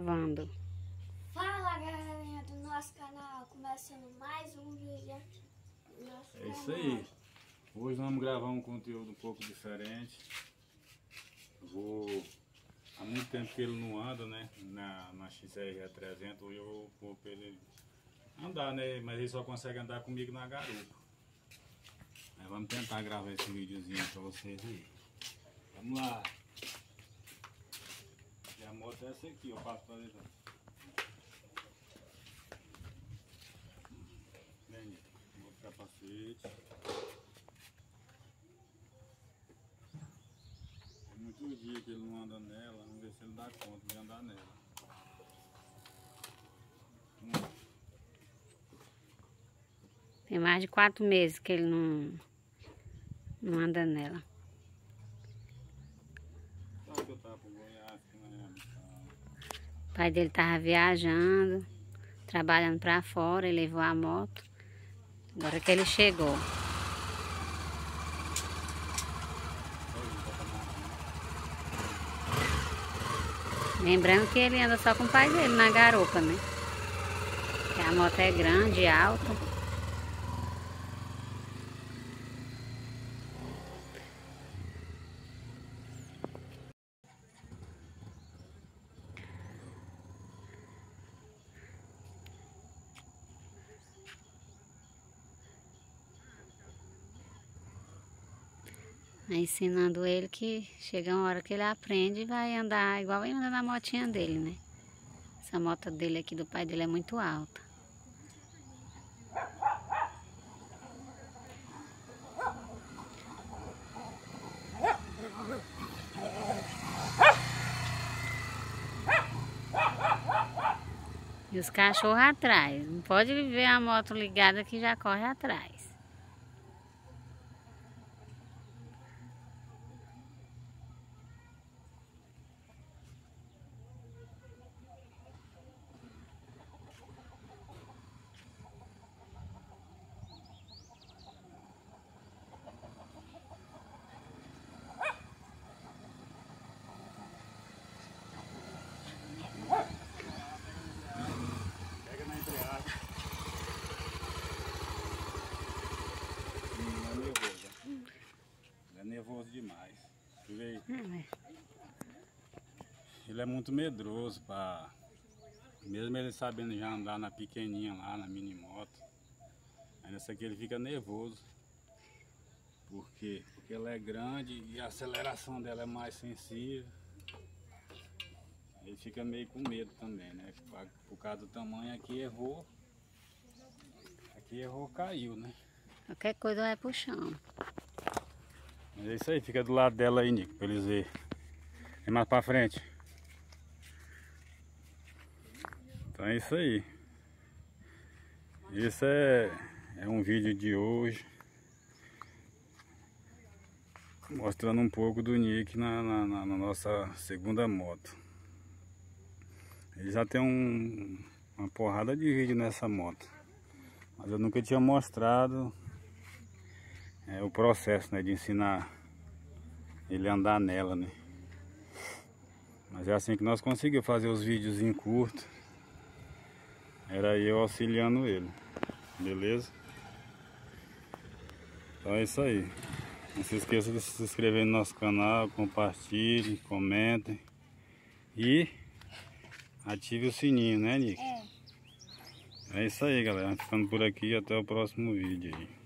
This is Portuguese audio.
Gravando. Fala galerinha do nosso canal, começando mais um vídeo aqui. do nosso É isso canal. aí. Hoje vamos gravar um conteúdo um pouco diferente. Vou. Há muito tempo que ele não anda, né? Na, na XR 300 eu vou pôr pra ele andar, né? Mas ele só consegue andar comigo na garupa. Mas vamos tentar gravar esse videozinho pra vocês aí. Vamos lá. Moto é essa aqui, eu passo pra eles. Vem, o capacete. Tem muitos dias que ele não anda nela, vamos ver se ele dá conta de andar nela. Hum, Tem mais de quatro meses que ele não, não anda nela. Sabe que eu tava pro Goiás, O pai dele tava viajando, trabalhando pra fora e levou a moto. Agora que ele chegou. Lembrando que ele anda só com o pai dele na garupa, né? Que a moto é grande, alta. Ensinando ele que chega uma hora que ele aprende e vai andar igual ele anda na motinha dele, né? Essa moto dele aqui do pai dele é muito alta. E os cachorros atrás. Não pode ver a moto ligada que já corre atrás. Pega na embreagem. Hum, é nervoso. ó. Ele demais. Aí. Ele é muito medroso para mesmo ele sabendo já andar na pequeninha lá, na mini moto. Aí nessa aqui ele fica nervoso. Por quê? Porque ela é grande e a aceleração dela é mais sensível. Ele fica meio com medo também, né? Por- Por causa do tamanho aqui errou. Aqui errou, caiu, né? Qualquer coisa vai pro chão. Mas é isso aí, fica do lado dela aí, Nico, pra eles verem. Vem mais pra frente. Então é isso aí. Esse é, é um vídeo de hoje. Mostrando um pouco do Nick na- na- na nossa segunda moto. Ele já tem um- uma porrada de vídeo nessa moto. Mas eu nunca tinha mostrado é, o processo né, de ensinar ele a andar nela, né? Mas é assim que nós conseguimos fazer os vídeos em curto. Era eu auxiliando ele. Beleza? Então é isso aí. Não se esqueça de se inscrever no nosso canal, compartilhe, comentem e ative o sininho, né, Nick? É. É isso aí, galera. Ficando por aqui até o próximo vídeo aí.